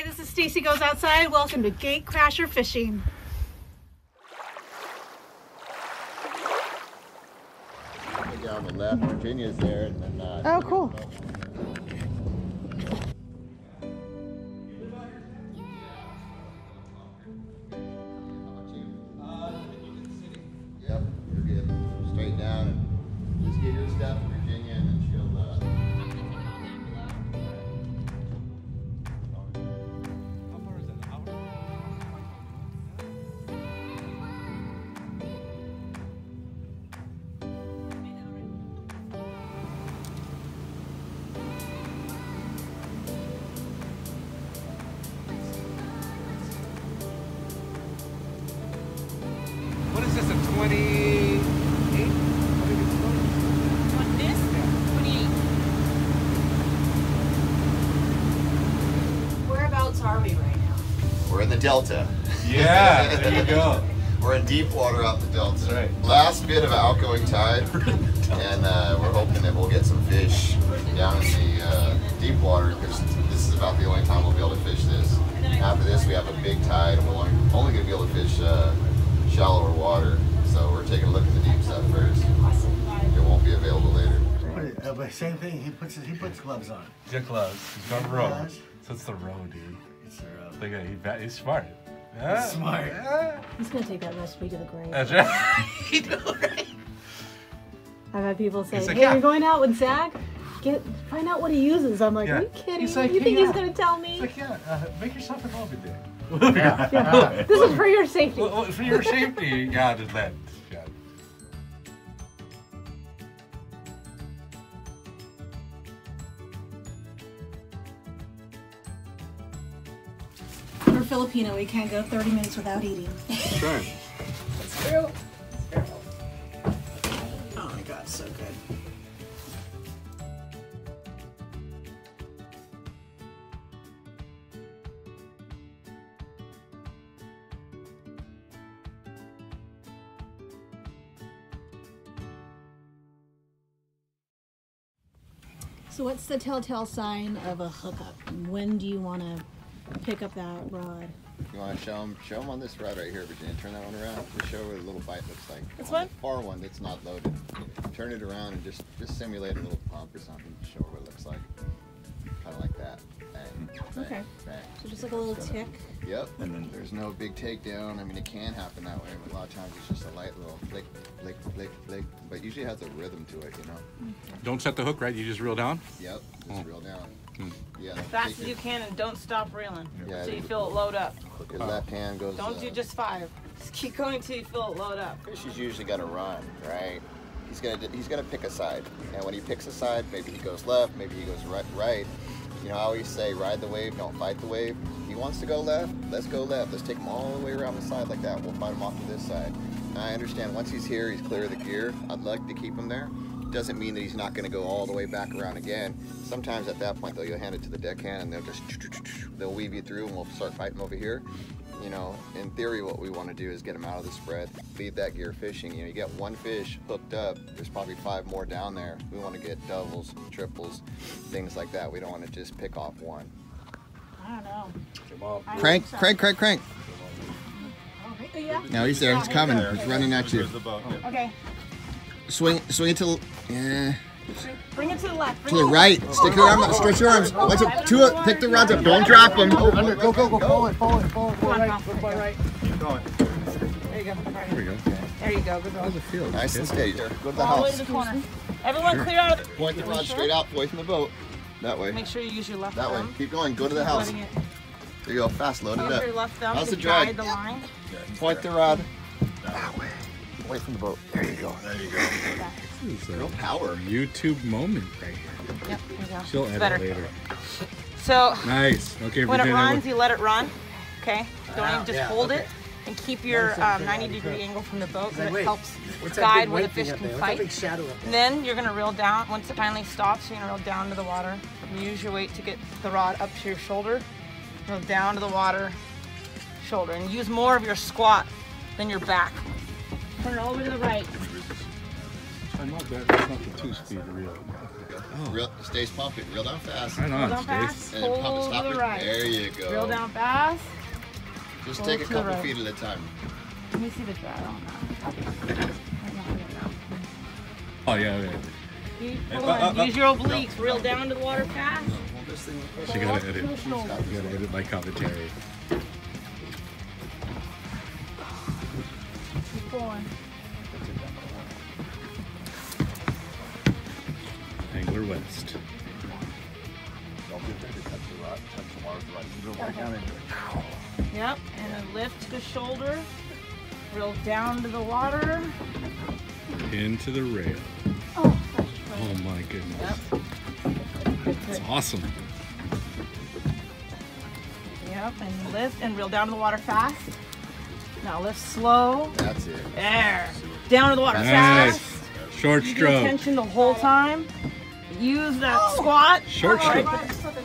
Hi, this is Stacy Goes Outside. Welcome to Gatecrasher Fishing. Down the left, Virginia's there, and then. Uh, Oh, cool. Whereabouts we right now? we're in the Delta. Yeah, there you go. We're in deep water off the Delta. That's right. Last bit of outgoing tide, and uh, we're hoping that we'll get some fish down in the uh, deep water because this is about the only time we'll be able to fish this. After this, we have a big tide, and we're only, only going to be able to fish uh, shallower water. So we're taking a look at the deep stuff first. It won't be available later. What is- uh, but same thing. He puts his, he puts gloves on. Get gloves. He's got roe. So it's the roe, dude. It's uh, Look at he, he's smart. Yeah. Smart. Yeah. He's gonna take that recipe to the grave. That's right. You know, right? I've had people say, like, "Hey, yeah. you're going out with Zach. Get find out what he uses." I'm like, Yeah. "Are you kidding? He's like, you think "Hey, he's gonna tell It's me?" like, yeah, uh, make yourself at home today. Yeah. this is for your safety. Well, well, for your safety, you gotta let. Filipino. We can't go 30 minutes without eating. That's right. It's true. Oh my god, so good. So what's the telltale sign of a hookup? When do you want to pick up that rod? You want to show them? Show them on this rod right here, Virginia. Turn that one around. Just show what a little bite looks like. This on one? The far one that's not loaded. Turn it around and just just simulate a little pump or something. Show her what it looks like. Kind of like that. Bang, bang, Okay. Bang. So just like a little tick. Yep. And then there's no big takedown. I mean, it can happen that way, but a lot of times it's just a light little flick, flick, flick, flick. But usually it has a rhythm to it, you know. Don't set the hook right. You just reel down. Yep. Just Oh. reel down. Hmm. Yeah. fast as you can and don't stop reeling Yeah, until you feel it load up. Your left hand goes. Don't uh, do just five. Just keep going until you feel it load up. Fish is usually gonna run, right? He's gonna he's gonna pick a side, and when he picks a side, maybe he goes left, maybe he goes right. Right. You know, I always say, ride the wave, don't fight the wave. He wants to go left, let's go left. Let's take him all the way around the side like that. We'll fight him off to this side. Now, I understand once he's here, he's clear of the gear. I'd like to keep him there. Doesn't mean that he's not going to go all the way back around again. Sometimes at that point, though, you'll hand it to the deckhand and they'll just they'll weave you through, and we'll start fighting over here you know, in theory, what we want to do is get them out of the spread, leave that gear fishing. You know, you get one fish hooked up, there's probably five more down there. We want to get doubles, triples, things like that. We don't want to just pick off one. I don't know. Crank, so. crank, crank, crank. Oh, yeah. No, he's there. He's coming. He's running at you. Okay. Swing, swing it to, yeah, Bring it to the left. to the right. Stick your arm up. Stretch your arms. Watch it. Two it. Pick the rods up. Don't drop them. Under, go, go, go, forward, forward, forward, Come on, right, Pop. go, go, right. There you go. There we go. There you go. Good How's it feel? Nice and steady. Go to the All the way to house. the corner. Everyone clear out. Point the rod straight out away from the boat. That way. Make sure you use your left thumb. That way. Keep going. Go to the house. There you go. Fast. Load it Use your up. left thumb How's the drag? guide the line. Point the rod. That way. Away from the boat. There you go. There you go. This is a Real power. YouTube moment right here. Yep, there you go. She'll It's edit better. later. So Nice. Okay, when it runs, you let it run. Okay? Don't even just yeah, hold okay. it. And keep your um, 90 degree good. angle from the boat Like, because it helps What's guide where the fish can there? Fight. big shadow up there? Then you're gonna reel down. Once it finally stops, you're gonna reel down to the water. Use your weight to get the rod up to your shoulder. Reel down to the water, shoulder, and use more of your squat than your back. Turn it all the way to the right. I'm not that. That's not the two speed reel. Oh. Reel, stays pumping. Reel down fast. Right Reel on, down fast. Stace. And pump it, Pull stop to it. the right. There you go. Reel down fast. Just pull take a couple right. feet at a time. Let me see the drag on that. Oh yeah, yeah. Keep Uh, uh, pulling. uh, Use your obliques. Reel down to the water fast. Hold this thing. She gotta edit. Push You shoulder. gotta edit my commentary. Angler Don't be afraid to touch the rod. Touch the water with the rod. You go right down into it. Yep. And then lift the shoulder. Reel down to the water. Into the rail. Oh, Oh my goodness. Yep. It's awesome. Yep. And lift and reel down to the water fast. Now lift slow. That's it. There. Down to the water Nice. fast. Short stroke. attention the whole time. Use that squat. Short Right. stroke.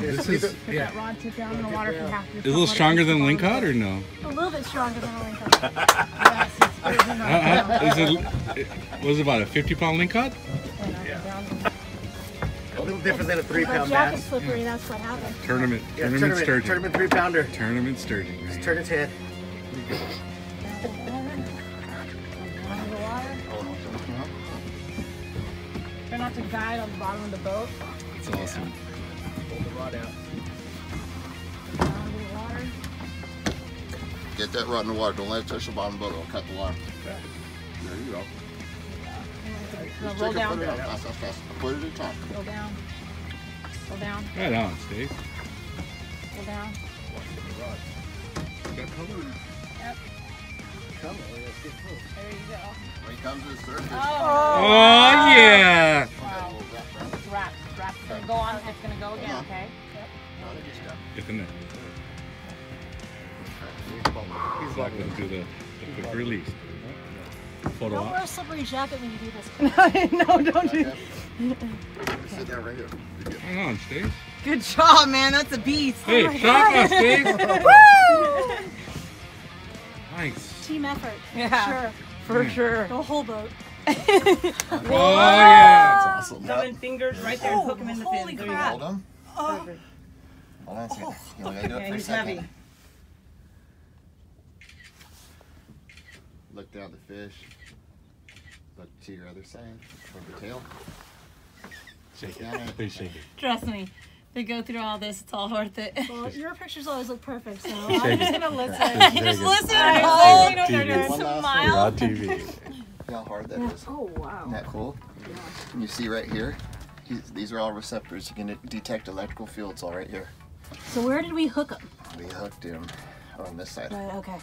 This is Put that rod tip down in the water for half your is it a little stronger than Lingcod or no? A little bit stronger than a Lingcod. Yes, it's. Uh, uh, is it, it was it about a 50 pound Lingcod? And I go down. A little different than a three The pound jacket bass. slippery, that's what happened. Tournament, Yeah, tournament, tournament, sturgeon. tournament three pounder. Tournament sturgeon. right Turn its head. Try not to guide on the bottom of the boat. here. It's awesome. Pull the rod out. Down to the water. Get that rod in the water. Don't let it touch the bottom of the boat. It'll cut the line. There you go. Just roll down. Put it out. Fast, fast, fast. Put it at a time. Roll down. Roll down. Right on, Steve. Roll down. Got color. Yep. Come on, let's get close. There you go. When he comes to the surface. Oh, Oh they just got- Get the net. He's It's not gonna do the, the quick release. Photo Don't op. wear a slippery jacket when you do this. no, don't do. Sit down right here. You're good. Hang on, Steve. Good job, man. That's a beast. Hey, shot us, Steve. Nice. Team effort. Yeah. Sure. For sure. The whole boat. Oh yeah. That's awesome. Thumb and fingers right there and hook them in the Holy fin. There crap. Hold him. go. Perfect. Hold on a second. You only gotta do it Yeah, for a he's second. heavy. Look down at the fish. Look to your other side. Toward the tail. Shake Down it. it. Please shake it. Trust me. To go through all this, it's all worth it. Well, your pictures always look perfect, so I'm just gonna listen. Just listen I and hold. You know, TV. you're gonna last You're smile. TV. How hard that is? Oh wow. Isn't that cool? And you see right here, these are all receptors. You can detect electrical fields all right here. So where did we hook him? We hooked him on this side. Right. Okay.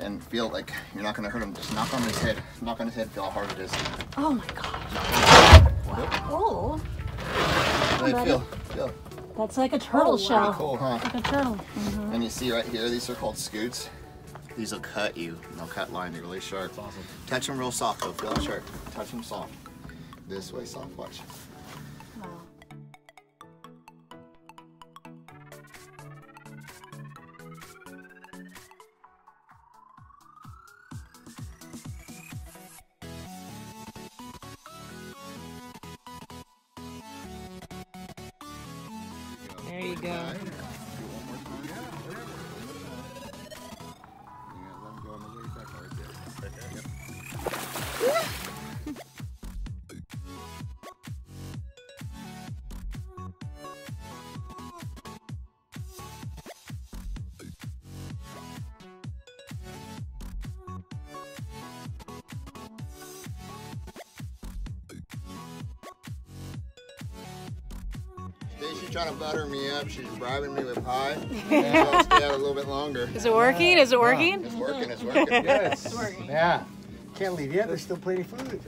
And feel like you're not gonna hurt him. Just knock on his head. Knock on his head. Feel how hard it is. Oh my gosh. Oh, Hey, feel, feel. that's like a turtle shell. Cool, huh? Like a turtle. Mm-hmm. And you see right here, these are called scutes. These will cut you. They'll cut line. They're really sharp. awesome. Touch them real soft though. Feel how sharp. Touch them soft. This way, soft. Watch. You go. Stacy's trying to butter me up. She's bribing me with pie. And I'll stay out a little bit longer. Is it working? Is it working? It's working. It's working. Yes. working. Yeah. Can't leave yet. There's still plenty of food.